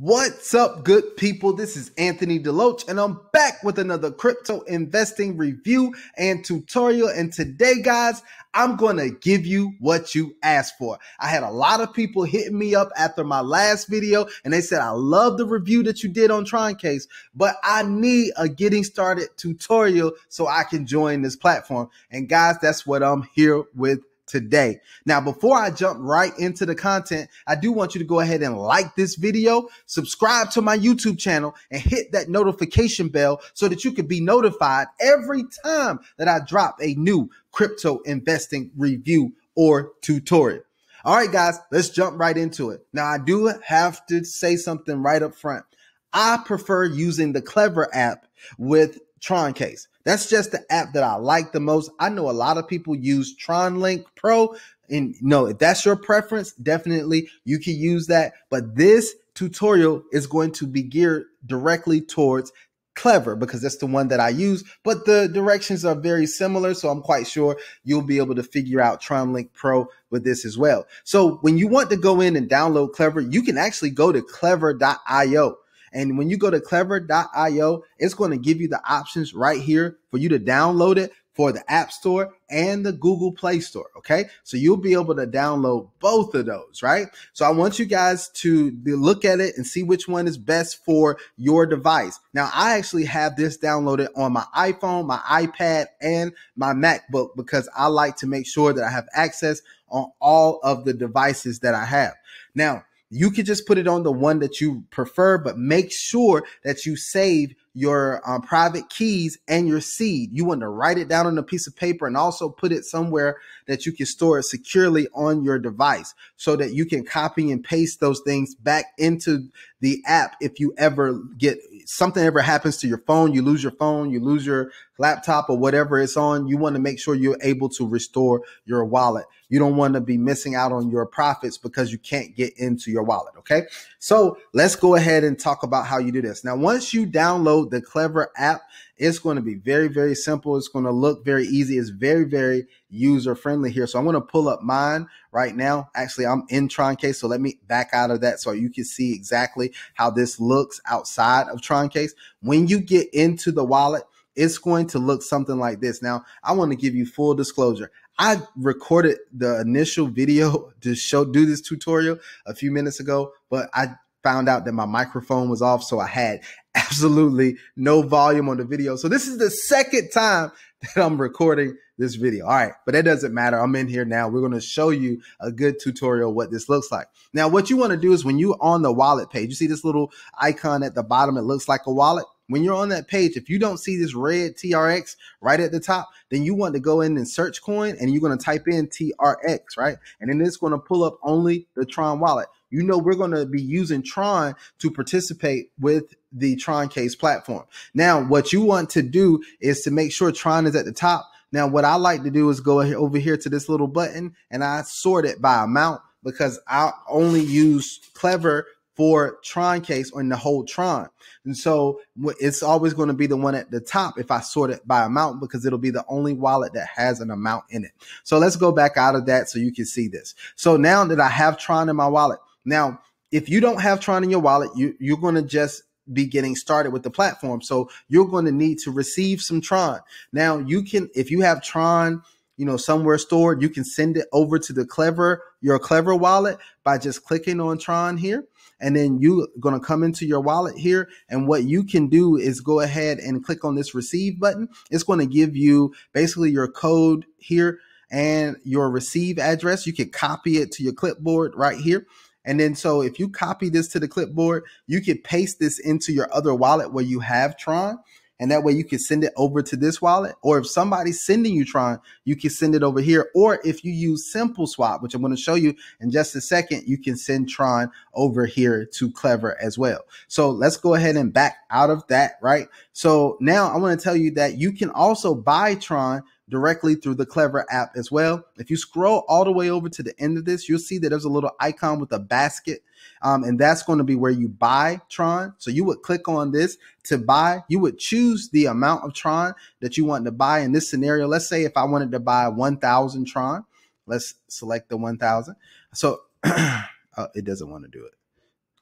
What's up, good people? This is Anthony DeLoatch, and I'm back with another crypto investing review and tutorial. And today, guys, I'm going to give you what you asked for. I had a lot of people hitting me up after my last video, and they said, I love the review that you did on Tron Case, but I need a getting started tutorial so I can join this platform. And guys, that's what I'm here with today. Now, before I jump right into the content, I do want you to go ahead and like this video, subscribe to my YouTube channel, and hit that notification bell so that you can be notified every time that I drop a new crypto investing review or tutorial. All right, guys, let's jump right into it. Now, I do have to say something right up front. I prefer using the Klever app with Tron Case. That's just the app that I like the most. I know a lot of people use Tron Link Pro. And no, if that's your preference, definitely you can use that. But this tutorial is going to be geared directly towards Klever because that's the one that I use, but the directions are very similar. So I'm quite sure you'll be able to figure out Tron Link Pro with this as well. So when you want to go in and download Klever, you can actually go to klever.io. And when you go to klever.io, it's going to give you the options right here for you to download it for the App Store and the Google Play Store. Okay. So you'll be able to download both of those, right? So I want you guys to look at it and see which one is best for your device. Now, I actually have this downloaded on my iPhone, my iPad, and my MacBook because I like to make sure that I have access on all of the devices that I have. Now, you could just put it on the one that you prefer, but make sure that you save your um, private keys and your seed. You want to write it down on a piece of paper and also put it somewhere that you can store it securely on your device so that you can copy and paste those things back into the app if you ever get something ever happens to your phone, you lose your phone, you lose your laptop or whatever it's on, you want to make sure you're able to restore your wallet. You don't want to be missing out on your profits because you can't get into your wallet. Okay. So let's go ahead and talk about how you do this. Now, once you download the Klever app, it's going to be very, very simple. It's going to look very easy. It's very, very user friendly here. So I'm going to pull up mine right now. Actually, I'm in Tron Case. So let me back out of that so you can see exactly how this looks outside of Tron Case. When you get into the wallet, it's going to look something like this. Now, I want to give you full disclosure. I recorded the initial video to show do this tutorial a few minutes ago, but I found out that my microphone was off, so I had absolutely no volume on the video. So this is the second time that I'm recording this video. All right, but that doesn't matter. I'm in here now. We're going to show you a good tutorial what this looks like. Now, what you want to do is when you're on the wallet page, you see this little icon at the bottom. It looks like a wallet. When you're on that page, if you don't see this red TRX right at the top, then you want to go in and search coin and you're going to type in TRX, right? And then it's going to pull up only the Tron wallet you know we're going to be using Tron to participate with the Tron case platform. Now, what you want to do is to make sure Tron is at the top. Now, what I like to do is go over here to this little button and I sort it by amount because I only use Klever for Tron case on the whole Tron. And so it's always going to be the one at the top if I sort it by amount because it'll be the only wallet that has an amount in it. So let's go back out of that so you can see this. So now that I have Tron in my wallet, now, if you don't have Tron in your wallet, you, you're going to just be getting started with the platform. So you're going to need to receive some Tron. Now, you can, if you have Tron, you know, somewhere stored, you can send it over to the Klever, your Klever wallet by just clicking on Tron here. And then you're going to come into your wallet here. And what you can do is go ahead and click on this receive button. It's going to give you basically your code here and your receive address. You can copy it to your clipboard right here. And then so if you copy this to the clipboard, you can paste this into your other wallet where you have Tron. And that way you can send it over to this wallet. Or if somebody's sending you Tron, you can send it over here. Or if you use Simple Swap, which I'm going to show you in just a second, you can send Tron over here to Klever as well. So let's go ahead and back out of that, right? So now I want to tell you that you can also buy Tron directly through the Klever app as well. If you scroll all the way over to the end of this, you'll see that there's a little icon with a basket. Um, and that's going to be where you buy Tron. So you would click on this to buy. You would choose the amount of Tron that you want to buy. In this scenario, let's say if I wanted to buy 1,000 Tron, let's select the 1,000. So oh, it doesn't want to do it.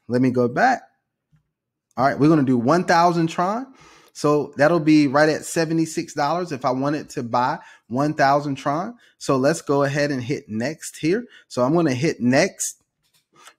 Let me go back. All right, we're going to do 1,000 Tron. So that'll be right at $76 if I wanted to buy 1000 Tron. So let's go ahead and hit next here. So I'm going to hit next.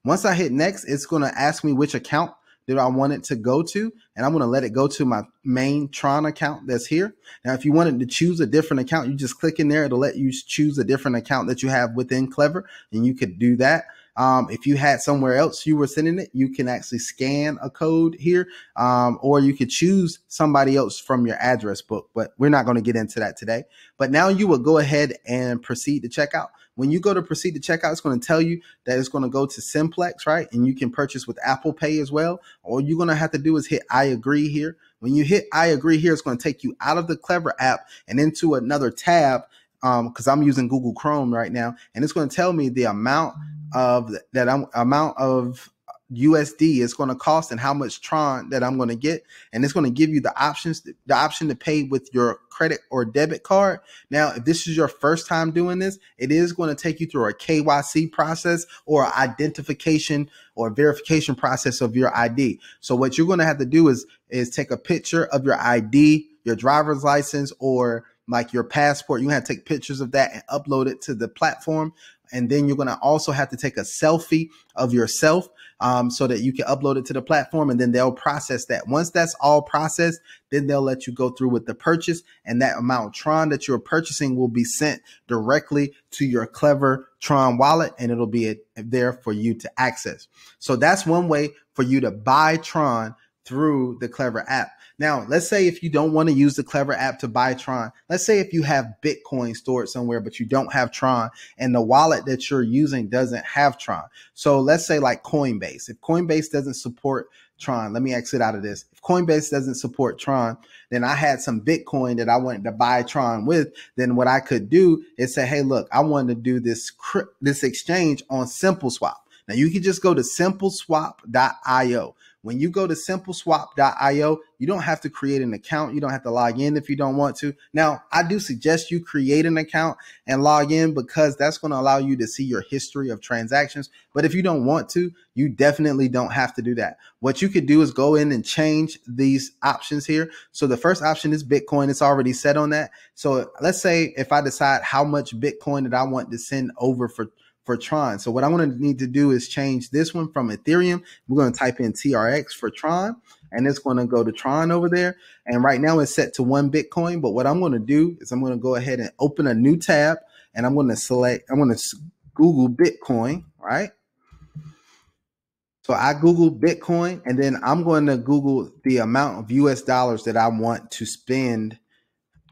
Once I hit next, it's going to ask me which account that I want it to go to, and I'm going to let it go to my main Tron account that's here. Now, if you wanted to choose a different account, you just click in there. It'll let you choose a different account that you have within Klever, and you could do that. Um, if you had somewhere else you were sending it, you can actually scan a code here, um, or you could choose somebody else from your address book. But we're not going to get into that today. But now you will go ahead and proceed to checkout. When you go to proceed to checkout, it's going to tell you that it's going to go to Simplex, right? And you can purchase with Apple Pay as well. All you're going to have to do is hit I agree here. When you hit I agree here, it's going to take you out of the Klever app and into another tab um because I'm using Google Chrome right now, and it's going to tell me the amount of that I'm, amount of USD it's going to cost and how much Tron that I'm going to get. And it's going to give you the options, the option to pay with your credit or debit card. Now, if this is your first time doing this, it is going to take you through a KYC process or identification or verification process of your ID. So what you're going to have to do is, is take a picture of your ID, your driver's license, or like your passport. You have to take pictures of that and upload it to the platform. And then you're going to also have to take a selfie of yourself um, so that you can upload it to the platform and then they'll process that. Once that's all processed then they'll let you go through with the purchase and that amount of tron that you're purchasing will be sent directly to your klever tron wallet and it'll be there for you to access. So that's one way for you to buy tron through the klever app now, let's say if you don't want to use the Klever app to buy Tron, let's say if you have Bitcoin stored somewhere, but you don't have Tron and the wallet that you're using doesn't have Tron. So let's say like Coinbase. If Coinbase doesn't support Tron, let me exit out of this. If Coinbase doesn't support Tron, then I had some Bitcoin that I wanted to buy Tron with. Then what I could do is say, hey, look, I want to do this, this exchange on SimpleSwap. Now you can just go to simpleswap.io. When you go to simpleswap.io, you don't have to create an account. You don't have to log in if you don't want to. Now, I do suggest you create an account and log in because that's going to allow you to see your history of transactions. But if you don't want to, you definitely don't have to do that. What you could do is go in and change these options here. So the first option is Bitcoin. It's already set on that. So let's say if I decide how much Bitcoin that I want to send over for for Tron. So what I want to need to do is change this one from Ethereum. We're going to type in TRX for Tron and it's going to go to Tron over there. And right now it's set to one Bitcoin. But what I'm going to do is I'm going to go ahead and open a new tab and I'm going to select, I'm going to Google Bitcoin, right? So I Google Bitcoin and then I'm going to Google the amount of US dollars that I want to spend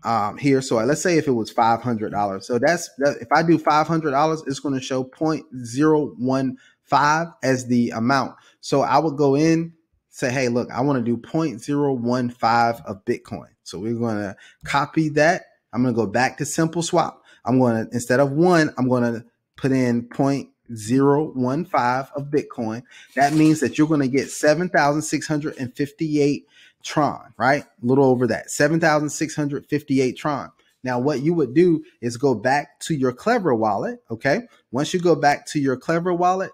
um, here. So let's say if it was five hundred dollars. So that's that, if I do five hundred dollars, it's going to show 0.015 as the amount. So I would go in say, hey, look, I want to do 0.015 of Bitcoin. So we're going to copy that. I'm going to go back to Simple Swap. I'm going to instead of one, I'm going to put in 0.015 of Bitcoin. That means that you're going to get 7,658 Tron, right? A little over that, 7,658 Tron. Now, what you would do is go back to your Klever wallet. Okay. Once you go back to your Klever wallet,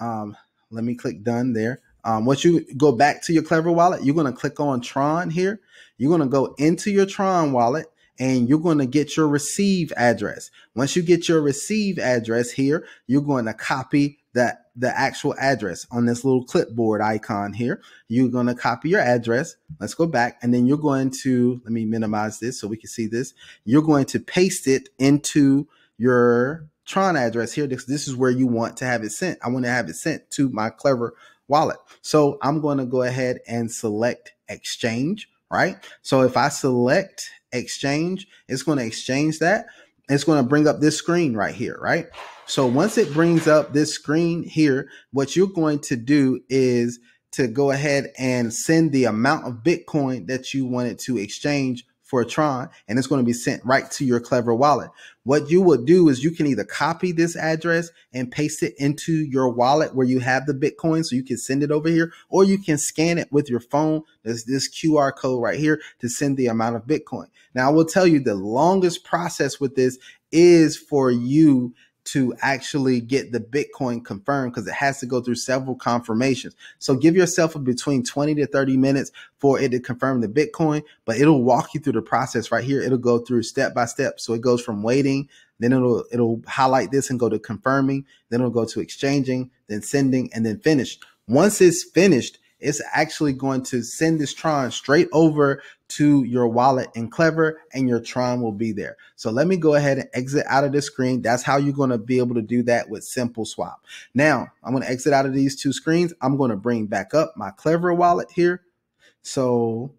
um, let me click done there. Um, once you go back to your Klever wallet, you're going to click on Tron here. You're going to go into your Tron wallet and you're going to get your receive address. Once you get your receive address here, you're going to copy that the actual address on this little clipboard icon here. You're going to copy your address. Let's go back and then you're going to, let me minimize this so we can see this. You're going to paste it into your Tron address here. This, this is where you want to have it sent. I want to have it sent to my Klever wallet. So I'm going to go ahead and select exchange, right? So if I select exchange, it's going to exchange that. It's going to bring up this screen right here, right? So once it brings up this screen here, what you're going to do is to go ahead and send the amount of Bitcoin that you wanted to exchange for a Tron, and it's going to be sent right to your Klever wallet. What you will do is you can either copy this address and paste it into your wallet where you have the Bitcoin so you can send it over here, or you can scan it with your phone. There's this QR code right here to send the amount of Bitcoin. Now, I will tell you the longest process with this is for you to actually get the Bitcoin confirmed because it has to go through several confirmations. So give yourself between 20 to 30 minutes for it to confirm the Bitcoin, but it'll walk you through the process right here. It'll go through step by step. So it goes from waiting, then it'll it'll highlight this and go to confirming, then it'll go to exchanging, then sending, and then finish. Once it's finished, it's actually going to send this Tron straight over to your wallet in Klever and your Tron will be there. So let me go ahead and exit out of this screen. That's how you're going to be able to do that with Simple Swap. Now I'm going to exit out of these two screens. I'm going to bring back up my Klever wallet here. So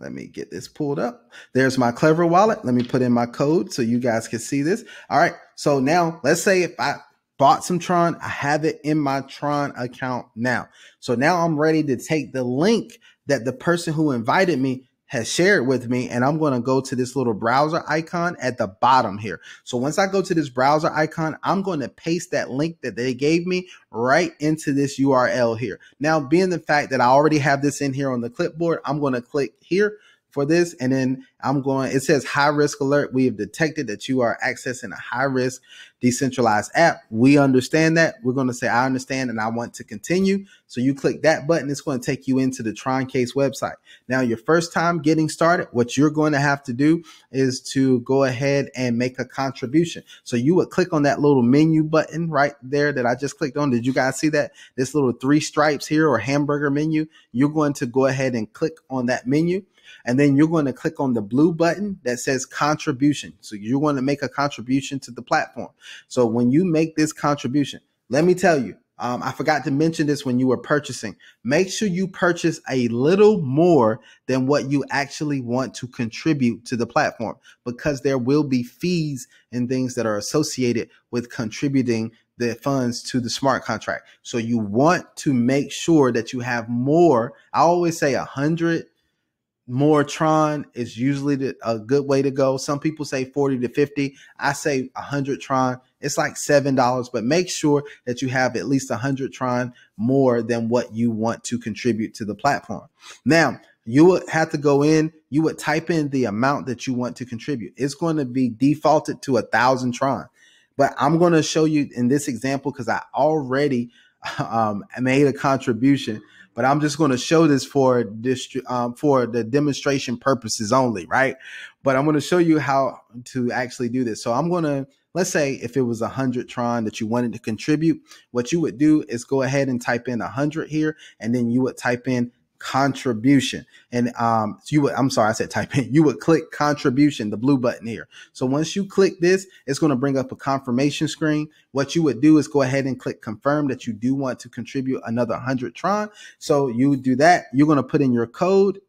let me get this pulled up. There's my Klever wallet. Let me put in my code so you guys can see this. All right. So now let's say if I bought some Tron. I have it in my Tron account now. So now I'm ready to take the link that the person who invited me has shared with me and I'm going to go to this little browser icon at the bottom here. So once I go to this browser icon, I'm going to paste that link that they gave me right into this URL here. Now, being the fact that I already have this in here on the clipboard, I'm going to click here for this. And then I'm going, it says high risk alert. We have detected that you are accessing a high risk decentralized app. We understand that. We're going to say, I understand and I want to continue. So you click that button. It's going to take you into the Tron Case website. Now, your first time getting started, what you're going to have to do is to go ahead and make a contribution. So you would click on that little menu button right there that I just clicked on. Did you guys see that? This little three stripes here or hamburger menu. You're going to go ahead and click on that menu and then you're going to click on the blue button that says contribution. So you're going to make a contribution to the platform. So when you make this contribution, let me tell you, um, I forgot to mention this when you were purchasing. Make sure you purchase a little more than what you actually want to contribute to the platform because there will be fees and things that are associated with contributing the funds to the smart contract. So you want to make sure that you have more. I always say a hundred more Tron is usually the, a good way to go. Some people say 40 to 50. I say 100 Tron. It's like $7, but make sure that you have at least 100 Tron more than what you want to contribute to the platform. Now, you would have to go in, you would type in the amount that you want to contribute. It's going to be defaulted to a thousand Tron. But I'm going to show you in this example because I already um, made a contribution but I'm just going to show this for um, for the demonstration purposes only, right? But I'm going to show you how to actually do this. So I'm going to let's say if it was a hundred Tron that you wanted to contribute, what you would do is go ahead and type in a hundred here, and then you would type in contribution. And um, so you would, I'm sorry, I said type in, you would click contribution, the blue button here. So once you click this, it's going to bring up a confirmation screen. What you would do is go ahead and click confirm that you do want to contribute another 100 Tron. So you do that. You're going to put in your code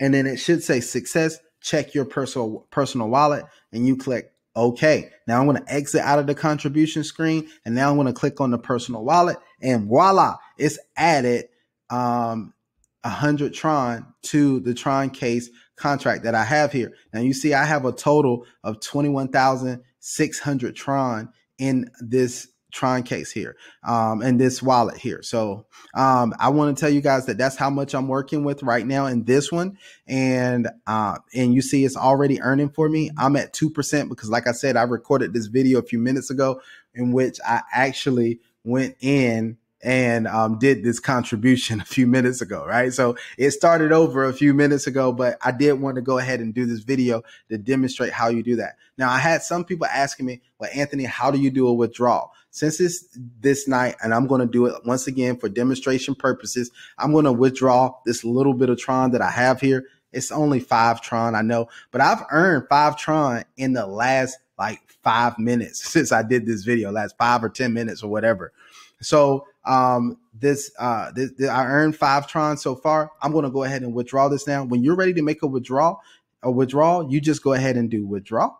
and then it should say success. Check your personal personal wallet and you click okay. Now I'm going to exit out of the contribution screen and now I'm going to click on the personal wallet and voila, it's added um, 100 Tron to the Tron case contract that I have here. Now you see I have a total of 21,600 Tron in this Tron case here, um, and this wallet here. So um, I want to tell you guys that that's how much I'm working with right now in this one, and uh, and you see it's already earning for me. I'm at two percent because, like I said, I recorded this video a few minutes ago in which I actually went in and um, did this contribution a few minutes ago, right? So it started over a few minutes ago, but I did want to go ahead and do this video to demonstrate how you do that. Now, I had some people asking me, well, Anthony, how do you do a withdrawal? Since it's this night, and I'm going to do it once again for demonstration purposes, I'm going to withdraw this little bit of Tron that I have here. It's only five Tron, I know, but I've earned five Tron in the last like five minutes since I did this video, last five or 10 minutes or whatever. So um, this, uh, this, this, I earned five Tron so far. I'm going to go ahead and withdraw this now. When you're ready to make a withdrawal, a withdrawal, you just go ahead and do withdraw,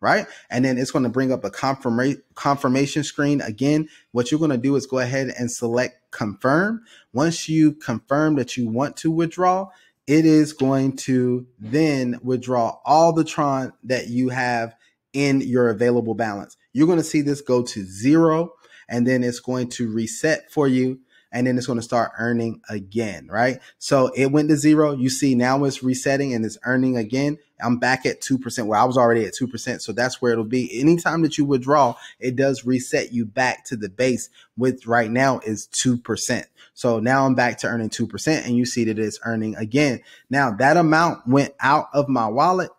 right? And then it's going to bring up a confirmation screen. Again, what you're going to do is go ahead and select confirm. Once you confirm that you want to withdraw, it is going to then withdraw all the Tron that you have in your available balance. You're going to see this go to zero and then it's going to reset for you. and then it's going to start earning again, right? So it went to zero. You see now it's resetting and it's earning again. I'm back at 2%. Well, I was already at 2%. So that's where it'll be. Anytime that you withdraw, it does reset you back to the base, which right now is 2%. So now I'm back to earning 2% and you see that it's earning again. Now that amount went out of my wallet.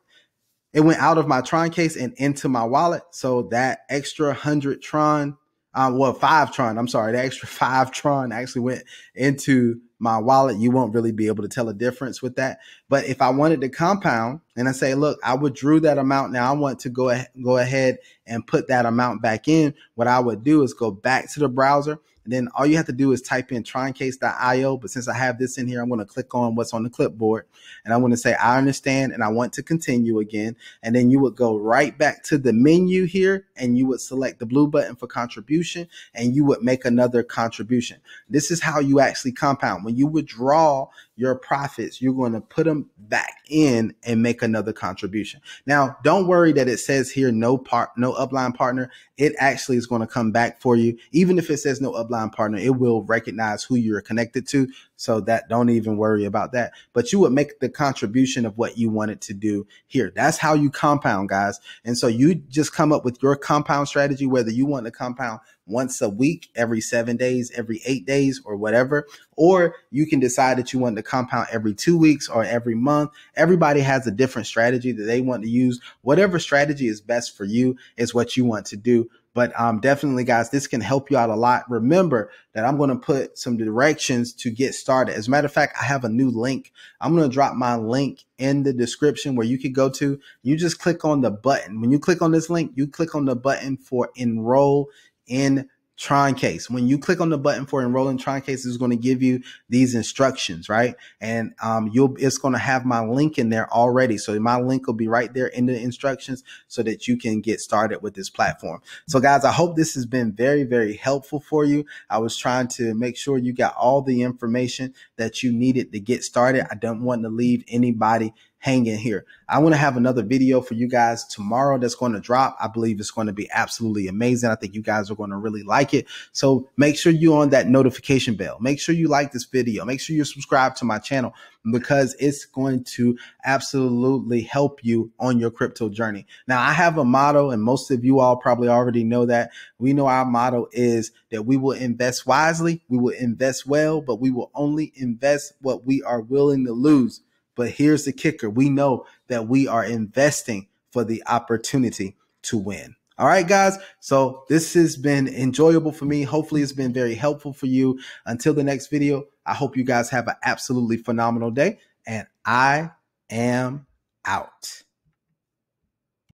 It went out of my Tron case and into my wallet. So that extra 100 Tron um, well, five Tron. I'm sorry, the extra five Tron actually went into my wallet. You won't really be able to tell a difference with that. But if I wanted to compound and I say, look, I withdrew that amount. Now I want to go go ahead and put that amount back in. What I would do is go back to the browser and then all you have to do is type in troncase.io. But since I have this in here, I'm going to click on what's on the clipboard and I'm going to say, I understand and I want to continue again. And then you would go right back to the menu here and you would select the blue button for contribution and you would make another contribution. This is how you actually compound. When you withdraw your profits, you're going to put them back in and make another contribution. Now, don't worry that it says here no part, no upline partner. It actually is going to come back for you. Even if it says no upline partner, it will recognize who you're connected to. So that don't even worry about that. But you would make the contribution of what you wanted to do here. That's how you compound, guys. And so you just come up with your compound strategy, whether you want to compound once a week, every seven days, every eight days, or whatever. Or you can decide that you want to compound every two weeks or every month. Everybody has a different strategy that they want to use. Whatever strategy is best for you is what you want to do. But um, definitely, guys, this can help you out a lot. Remember that I'm going to put some directions to get started. As a matter of fact, I have a new link. I'm going to drop my link in the description where you could go to. You just click on the button. When you click on this link, you click on the button for enroll in Tron case. When you click on the button for enrolling Tron case, it's going to give you these instructions, right? And um, you'll it's going to have my link in there already. So my link will be right there in the instructions so that you can get started with this platform. So guys, I hope this has been very, very helpful for you. I was trying to make sure you got all the information that you needed to get started. I don't want to leave anybody hang in here. I want to have another video for you guys tomorrow that's going to drop. I believe it's going to be absolutely amazing. I think you guys are going to really like it. So make sure you're on that notification bell. Make sure you like this video. Make sure you're subscribed to my channel because it's going to absolutely help you on your crypto journey. Now, I have a motto, and most of you all probably already know that. We know our motto is that we will invest wisely, we will invest well, but we will only invest what we are willing to lose. But here's the kicker we know that we are investing for the opportunity to win. All right, guys. So this has been enjoyable for me. Hopefully, it's been very helpful for you. Until the next video, I hope you guys have an absolutely phenomenal day. And I am out.